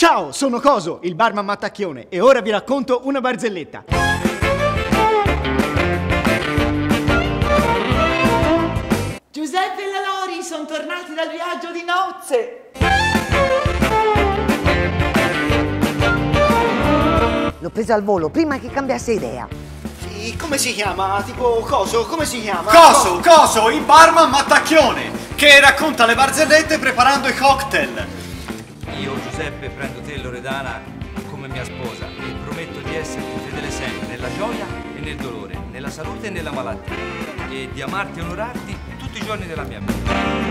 Ciao, sono Coso, il barman mattacchione, e ora vi racconto una barzelletta. Giuseppe e la Lori sono tornati dal viaggio di nozze. L'ho presa al volo prima che cambiasse idea. Sì, come si chiama? Tipo Coso, come si chiama? Coso, Coso, il barman mattacchione, che racconta le barzellette preparando i cocktail. Giuseppe, prendo te, Loredana, come mia sposa e prometto di esserti fedele sempre nella gioia e nel dolore, nella salute e nella malattia e di amarti e onorarti tutti i giorni della mia vita.